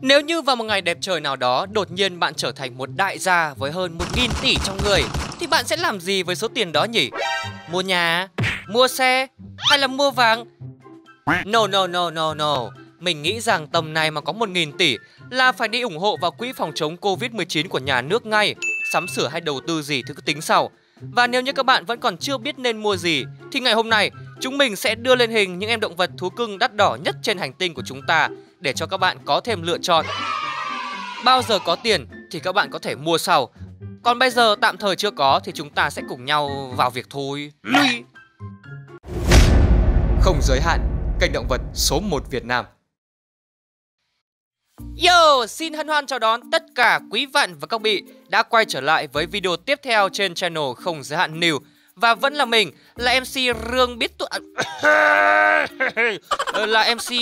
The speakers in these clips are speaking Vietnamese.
Nếu như vào một ngày đẹp trời nào đó đột nhiên bạn trở thành một đại gia với hơn 1.000 tỷ trong người thì bạn sẽ làm gì với số tiền đó nhỉ? Mua nhà, mua xe hay là mua vàng? No no no no no. Mình nghĩ rằng tầm này mà có 1.000 tỷ là phải đi ủng hộ vào quỹ phòng chống Covid-19 của nhà nước ngay. Sắm sửa hay đầu tư gì thì cứ tính sau. Và nếu như các bạn vẫn còn chưa biết nên mua gì thì ngày hôm nay chúng mình sẽ đưa lên hình những em động vật thú cưng đắt đỏ nhất trên hành tinh của chúng ta để cho các bạn có thêm lựa chọn. Bao giờ có tiền thì các bạn có thể mua sau. Còn bây giờ tạm thời chưa có thì chúng ta sẽ cùng nhau vào việc thôi. Lui. Không giới hạn, kênh động vật số 1 Việt Nam. Yo, xin hân hoan chào đón tất cả quý bạn và các vị đã quay trở lại với video tiếp theo trên channel Không Giới Hạn New Và vẫn là mình, là MC Rương Biết Tu... là MC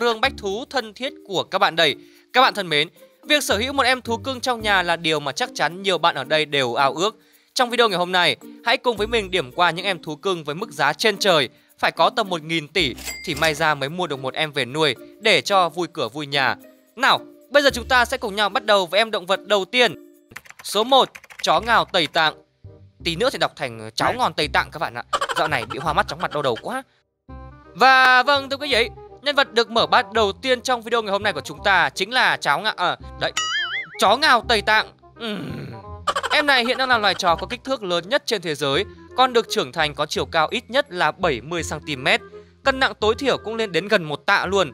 Rương Bách Thú thân thiết của các bạn đây. Các bạn thân mến, việc sở hữu một em thú cưng trong nhà là điều mà chắc chắn nhiều bạn ở đây đều ao ước. Trong video ngày hôm nay, hãy cùng với mình điểm qua những em thú cưng với mức giá trên trời. Phải có tầm 1.000 tỷ thì may ra mới mua được một em về nuôi để cho vui cửa vui nhà. Nào, bây giờ chúng ta sẽ cùng nhau bắt đầu với em động vật đầu tiên. Số 1, chó ngào Tây Tạng Tí nữa thì đọc thành cháo ngon Tây Tạng các bạn ạ. Dạo này bị hoa mắt chóng mặt đau đầu quá. Và vâng thưa quý vị Nhân vật được mở bát đầu tiên trong video ngày hôm nay của chúng ta Chính là cháo ngạo à, Đấy, chó ngào Tây Tạng. Uhm. Em này hiện đang là loài chó có kích thước lớn nhất trên thế giới Con được trưởng thành có chiều cao ít nhất là 70cm Cân nặng tối thiểu cũng lên đến gần một tạ luôn.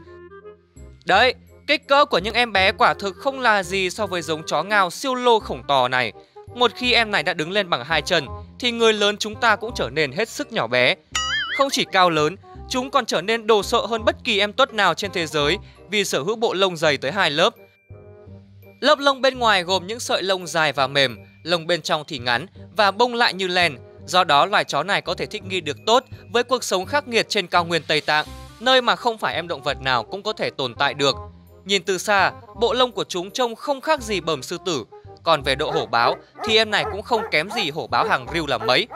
Đấy, Kích cỡ của những em bé quả thực không là gì so với giống chó ngao siêu lô khổng tò này. Một khi em này đã đứng lên bằng hai chân thì người lớn chúng ta cũng trở nên hết sức nhỏ bé. Không chỉ cao lớn, chúng còn trở nên đồ sợ hơn bất kỳ em tuất nào trên thế giới vì sở hữu bộ lông dày tới hai lớp. Lớp lông bên ngoài gồm những sợi lông dài và mềm, lông bên trong thì ngắn và bông lại như len. Do đó loài chó này có thể thích nghi được tốt với cuộc sống khắc nghiệt trên cao nguyên Tây Tạng, nơi mà không phải em động vật nào cũng có thể tồn tại được. Nhìn từ xa, bộ lông của chúng trông không khác gì bẩm sư tử. Còn về độ hổ báo thì em này cũng không kém gì hổ báo hàng riêu là mấy.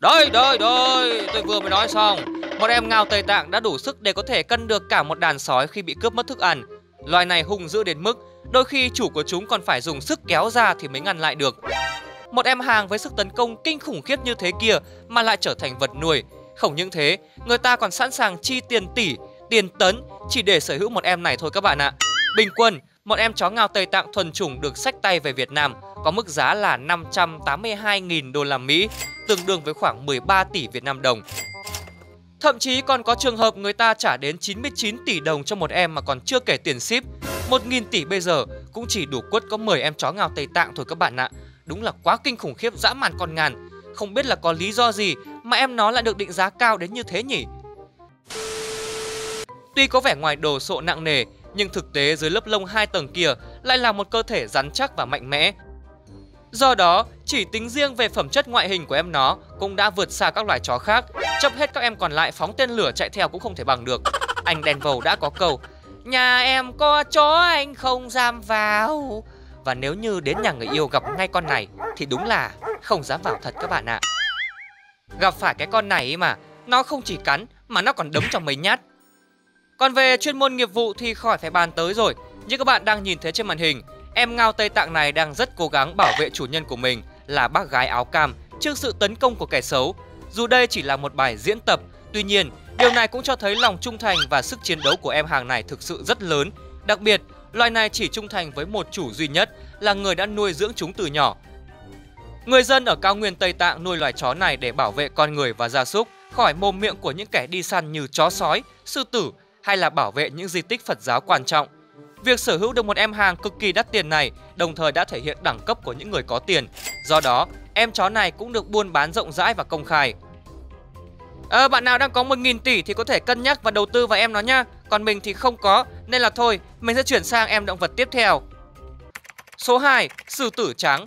Đây, đây, đây, tôi vừa mới nói xong. Một em ngao Tây Tạng đã đủ sức để có thể cân được cả một đàn sói khi bị cướp mất thức ăn. Loài này hung dữ đến mức đôi khi chủ của chúng còn phải dùng sức kéo ra thì mới ngăn lại được. Một em hàng với sức tấn công kinh khủng khiếp như thế kia mà lại trở thành vật nuôi. Không những thế, người ta còn sẵn sàng chi tiền tỷ, tiền tấn chỉ để sở hữu một em này thôi các bạn ạ. Bình quân, một em chó ngao Tây Tạng thuần chủng được sách tay về Việt Nam có mức giá là 582.000 đô la Mỹ, tương đương với khoảng 13 tỷ Việt Nam đồng. Thậm chí còn có trường hợp người ta trả đến 99 tỷ đồng cho một em mà còn chưa kể tiền ship. 1.000 tỷ bây giờ cũng chỉ đủ quất có 10 em chó ngao Tây Tạng thôi các bạn ạ. Đúng là quá kinh khủng khiếp dã man con ngàn. Không biết là có lý do gì mà em nó lại được định giá cao đến như thế nhỉ? Tuy có vẻ ngoài đồ sộ nặng nề nhưng thực tế dưới lớp lông hai tầng kia lại là một cơ thể rắn chắc và mạnh mẽ. Do đó, chỉ tính riêng về phẩm chất ngoại hình của em nó cũng đã vượt xa các loài chó khác, chấp hết các em còn lại phóng tên lửa chạy theo cũng không thể bằng được. Anh đèn vầu đã có câu, nhà em có chó anh không dám vào. Và nếu như đến nhà người yêu gặp ngay con này thì đúng là không dám vào thật các bạn ạ. Gặp phải cái con này mà, nó không chỉ cắn mà nó còn đấm cho mấy nhát còn về chuyên môn nghiệp vụ thì khỏi phải bàn tới rồi. Như các bạn đang nhìn thấy trên màn hình, em ngao Tây Tạng này đang rất cố gắng bảo vệ chủ nhân của mình là bác gái áo cam trước sự tấn công của kẻ xấu. Dù đây chỉ là một bài diễn tập, tuy nhiên điều này cũng cho thấy lòng trung thành và sức chiến đấu của em hàng này thực sự rất lớn. Đặc biệt, loài này chỉ trung thành với một chủ duy nhất là người đã nuôi dưỡng chúng từ nhỏ. Người dân ở cao nguyên Tây Tạng nuôi loài chó này để bảo vệ con người và gia súc khỏi mồm miệng của những kẻ đi săn như chó sói, sư tử hay là bảo vệ những di tích Phật giáo quan trọng. Việc sở hữu được một em hàng cực kỳ đắt tiền này đồng thời đã thể hiện đẳng cấp của những người có tiền. Do đó, em chó này cũng được buôn bán rộng rãi và công khai. À, bạn nào đang có 1.000 tỷ thì có thể cân nhắc và đầu tư vào em nó nha. Còn mình thì không có, nên là thôi, mình sẽ chuyển sang em động vật tiếp theo. Số 2, sư tử trắng.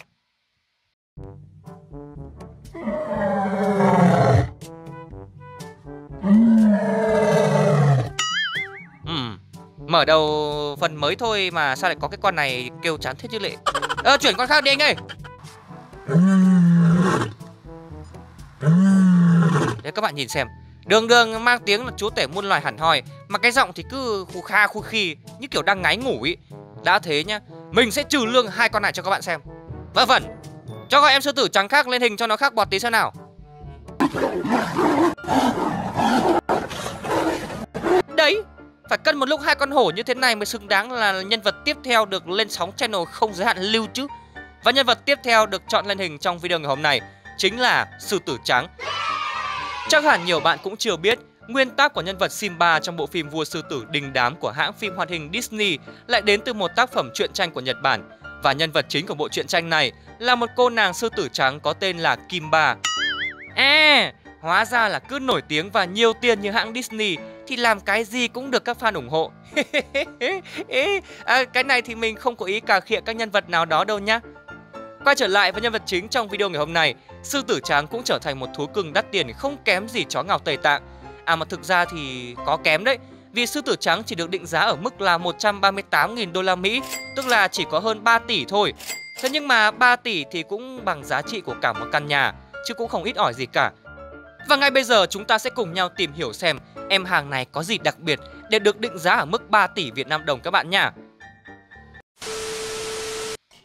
Mở đầu phần mới thôi mà sao lại có cái con này kêu chán thế chứ lệ? À, chuyển con khác đi anh ơi. Đấy các bạn nhìn xem. Đường đường mang tiếng là chúa tể muôn loài hẳn hoi Mà cái giọng thì cứ khu kha khu khi Như kiểu đang ngáy ngủ ý. Đã thế nhá, mình sẽ trừ lương hai con này cho các bạn xem. Vớ vẩn cho gọi em sư tử trắng khác lên hình cho nó khác bọt tí xem nào. Phải cân một lúc hai con hổ như thế này mới xứng đáng là nhân vật tiếp theo được lên sóng channel không giới hạn lưu chứ. Và nhân vật tiếp theo được chọn lên hình trong video ngày hôm nay chính là sư tử trắng. Chắc hẳn nhiều bạn cũng chưa biết Nguyên tác của nhân vật Simba trong bộ phim Vua Sư Tử Đình Đám của hãng phim hoạt hình Disney lại đến từ một tác phẩm truyện tranh của Nhật Bản và nhân vật chính của bộ truyện tranh này là một cô nàng sư tử trắng có tên là Kimba. À, hóa ra là cứ nổi tiếng và nhiều tiền như hãng Disney thì làm cái gì cũng được các fan ủng hộ. à, cái này thì mình không có ý cà khịa các nhân vật nào đó đâu nhá. Quay trở lại với nhân vật chính trong video ngày hôm nay, sư tử trắng cũng trở thành một thú cưng đắt tiền không kém gì chó ngào Tây Tạng. À mà thực ra thì có kém đấy, vì sư tử trắng chỉ được định giá ở mức là 138.000 đô la Mỹ, tức là chỉ có hơn 3 tỷ thôi. Thế nhưng mà 3 tỷ thì cũng bằng giá trị của cả một căn nhà, chứ cũng không ít ỏi gì cả. Và ngay bây giờ chúng ta sẽ cùng nhau tìm hiểu xem em hàng này có gì đặc biệt để được định giá ở mức 3 tỷ Việt Nam đồng các bạn nhá.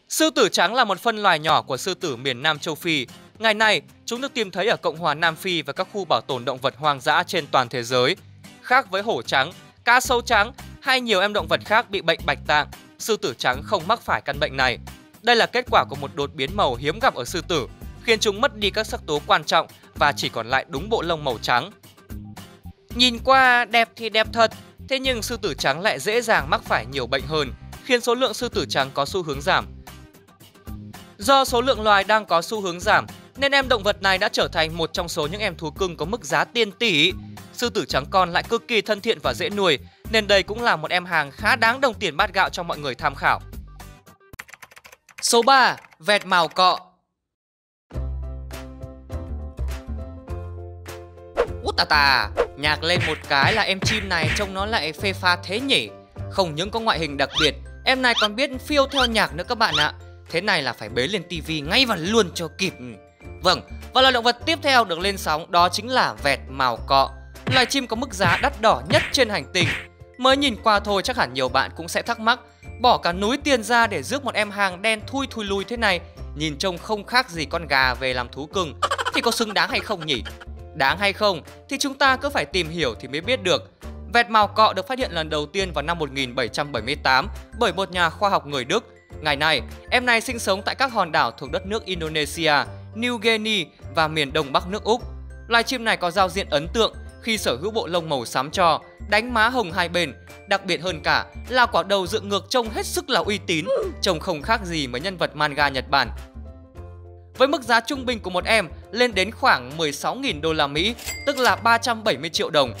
Sư tử trắng là một phân loài nhỏ của sư tử miền Nam châu Phi. Ngày nay, chúng được tìm thấy ở Cộng hòa Nam Phi và các khu bảo tồn động vật hoang dã trên toàn thế giới. Khác với hổ trắng, cá sấu trắng hay nhiều em động vật khác bị bệnh bạch tạng, sư tử trắng không mắc phải căn bệnh này. Đây là kết quả của một đột biến màu hiếm gặp ở sư tử, khiến chúng mất đi các sắc tố quan trọng và chỉ còn lại đúng bộ lông màu trắng. Nhìn qua đẹp thì đẹp thật, thế nhưng sư tử trắng lại dễ dàng mắc phải nhiều bệnh hơn, khiến số lượng sư tử trắng có xu hướng giảm. Do số lượng loài đang có xu hướng giảm, nên em động vật này đã trở thành một trong số những em thú cưng có mức giá tiền tỷ. Sư tử trắng con lại cực kỳ thân thiện và dễ nuôi, nên đây cũng là một em hàng khá đáng đồng tiền bát gạo cho mọi người tham khảo. Số 3. Vẹt màu cọ tà tà, nhạc lên một cái là em chim này trông nó lại phê pha thế nhỉ? Không những có ngoại hình đặc biệt, em này còn biết phiêu theo nhạc nữa các bạn ạ. Thế này là phải bế lên tivi ngay và luôn cho kịp. Vâng, và loài động vật tiếp theo được lên sóng đó chính là vẹt màu cọ. Loài chim có mức giá đắt đỏ nhất trên hành tinh. Mới nhìn qua thôi chắc hẳn nhiều bạn cũng sẽ thắc mắc Bỏ cả núi tiền ra để rước một em hàng đen thui thui lui thế này Nhìn trông không khác gì con gà về làm thú cưng. Thì có xứng đáng hay không nhỉ? Đáng hay không thì chúng ta cứ phải tìm hiểu thì mới biết được Vẹt màu cọ được phát hiện lần đầu tiên vào năm 1778 bởi một nhà khoa học người Đức Ngày nay, em này sinh sống tại các hòn đảo thuộc đất nước Indonesia, New Guinea và miền đông bắc nước Úc. Loài chim này có giao diện ấn tượng khi sở hữu bộ lông màu xám cho, đánh má hồng hai bên. Đặc biệt hơn cả là quả đầu dựng ngược trông hết sức là uy tín, trông không khác gì với nhân vật manga Nhật Bản. Với mức giá trung bình của một em lên đến khoảng 16.000 đô la Mỹ, tức là 370 triệu đồng.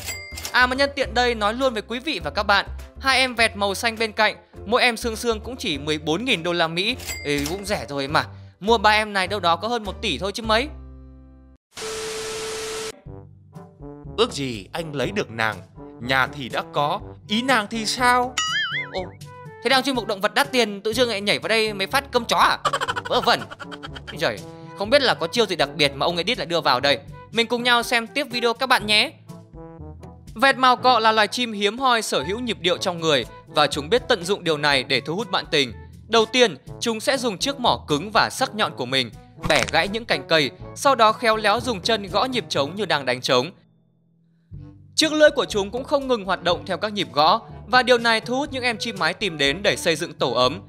À mà nhân tiện đây nói luôn với quý vị và các bạn, hai em vẹt màu xanh bên cạnh, mỗi em xương xương cũng chỉ 14.000 đô la Mỹ, ừ, cũng rẻ thôi mà. Mua ba em này đâu đó có hơn 1 tỷ thôi chứ mấy. Ước gì anh lấy được nàng Nhà thì đã có Ý nàng thì sao Ồ, thế đang chuyên mục động vật đắt tiền tự dưng lại nhảy vào đây mới phát cơm chó à? Vớ vẩn. Trời, không biết là có chiêu gì đặc biệt mà ông edit lại đưa vào đây. Mình cùng nhau xem tiếp video các bạn nhé. Vẹt màu cọ là loài chim hiếm hoi sở hữu nhịp điệu trong người và chúng biết tận dụng điều này để thu hút bạn tình. Đầu tiên, chúng sẽ dùng chiếc mỏ cứng và sắc nhọn của mình bẻ gãy những cành cây, sau đó khéo léo dùng chân gõ nhịp trống như đang đánh trống. Chiếc lưỡi của chúng cũng không ngừng hoạt động theo các nhịp gõ và điều này thu hút những em chim mái tìm đến để xây dựng tổ ấm.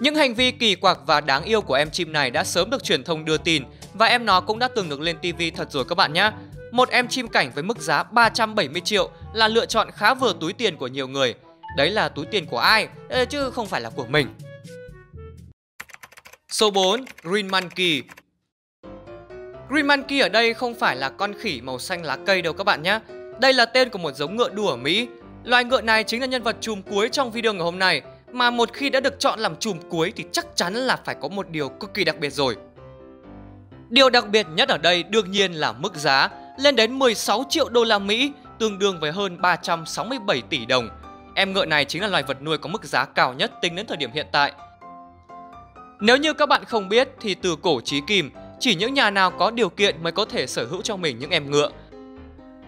Những hành vi kỳ quặc và đáng yêu của em chim này đã sớm được truyền thông đưa tin và em nó cũng đã từng được lên TV thật rồi các bạn nhé. Một em chim cảnh với mức giá 370 triệu là lựa chọn khá vừa túi tiền của nhiều người. Đấy là túi tiền của ai, chứ không phải là của mình. Số 4. Green Monkey Green Monkey ở đây không phải là con khỉ màu xanh lá cây đâu các bạn nhé. Đây là tên của một giống ngựa đua ở Mỹ. Loài ngựa này chính là nhân vật chùm cuối trong video ngày hôm nay. Mà một khi đã được chọn làm chùm cuối thì chắc chắn là phải có một điều cực kỳ đặc biệt rồi. Điều đặc biệt nhất ở đây đương nhiên là mức giá lên đến 16 triệu đô la Mỹ, tương đương với hơn 367 tỷ đồng. Em ngựa này chính là loài vật nuôi có mức giá cao nhất tính đến thời điểm hiện tại. Nếu như các bạn không biết thì từ cổ chí kim, chỉ những nhà nào có điều kiện mới có thể sở hữu cho mình những em ngựa.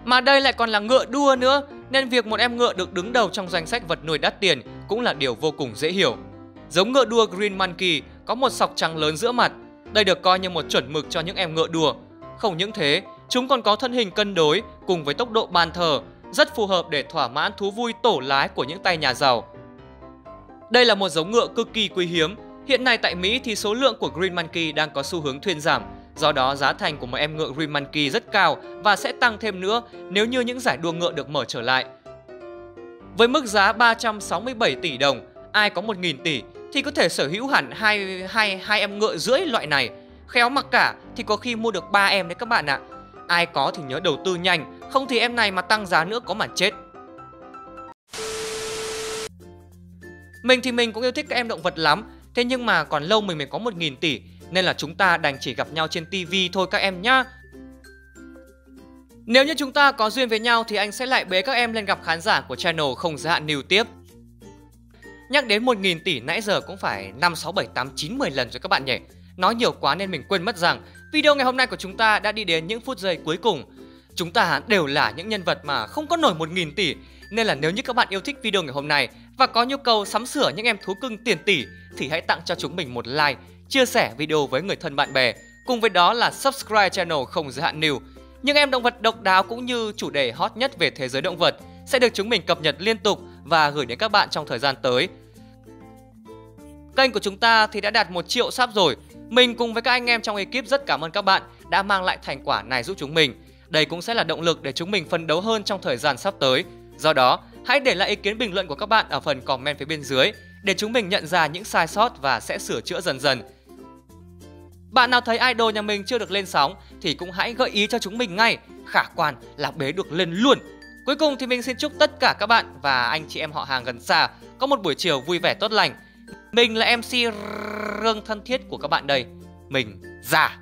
Mà đây lại còn là ngựa đua nữa, nên việc một em ngựa được đứng đầu trong danh sách vật nuôi đắt tiền cũng là điều vô cùng dễ hiểu. Giống ngựa đua Green Monkey có một sọc trắng lớn giữa mặt. Đây được coi như một chuẩn mực cho những em ngựa đua. Không những thế, chúng còn có thân hình cân đối cùng với tốc độ bàn thờ, rất phù hợp để thỏa mãn thú vui tổ lái của những tay nhà giàu. Đây là một giống ngựa cực kỳ quý hiếm. Hiện nay tại Mỹ thì số lượng của Green Monkey đang có xu hướng thuyên giảm. Do đó giá thành của một em ngựa Green Monkey rất cao và sẽ tăng thêm nữa nếu như những giải đua ngựa được mở trở lại. Với mức giá 367 tỷ đồng, ai có 1.000 tỷ thì có thể sở hữu hẳn hai, hai, hai em ngựa rưỡi loại này. Khéo mặc cả thì có khi mua được 3 em đấy các bạn ạ. Ai có thì nhớ đầu tư nhanh, không thì em này mà tăng giá nữa có mà chết. Mình thì mình cũng yêu thích các em động vật lắm, thế nhưng mà còn lâu mình mới có 1.000 tỷ nên là chúng ta đành chỉ gặp nhau trên tivi thôi các em nhá. Nếu như chúng ta có duyên với nhau thì anh sẽ lại bế các em lên gặp khán giả của channel không giới hạn new tiếp. Nhắc đến 1.000 tỷ nãy giờ cũng phải 5, 6, 7, 8, 9, 10 lần rồi các bạn nhỉ. Nói nhiều quá nên mình quên mất rằng video ngày hôm nay của chúng ta đã đi đến những phút giây cuối cùng. Chúng ta đều là những nhân vật mà không có nổi 1.000 tỷ Nên là nếu như các bạn yêu thích video ngày hôm nay Và có nhu cầu sắm sửa những em thú cưng tiền tỷ Thì hãy tặng cho chúng mình một like Chia sẻ video với người thân bạn bè Cùng với đó là subscribe channel không giới hạn new những em động vật độc đáo cũng như chủ đề hot nhất về thế giới động vật Sẽ được chúng mình cập nhật liên tục và gửi đến các bạn trong thời gian tới Kênh của chúng ta thì đã đạt 1 triệu sắp rồi Mình cùng với các anh em trong ekip rất cảm ơn các bạn đã mang lại thành quả này giúp chúng mình đây cũng sẽ là động lực để chúng mình phấn đấu hơn trong thời gian sắp tới. Do đó, hãy để lại ý kiến bình luận của các bạn ở phần comment phía bên dưới để chúng mình nhận ra những sai sót và sẽ sửa chữa dần dần. Bạn nào thấy idol nhà mình chưa được lên sóng thì cũng hãy gợi ý cho chúng mình ngay, khả quan là bế được lên luôn. Cuối cùng thì mình xin chúc tất cả các bạn và anh chị em họ hàng gần xa có một buổi chiều vui vẻ tốt lành. Mình là MC rương thân thiết của các bạn đây. Mình già.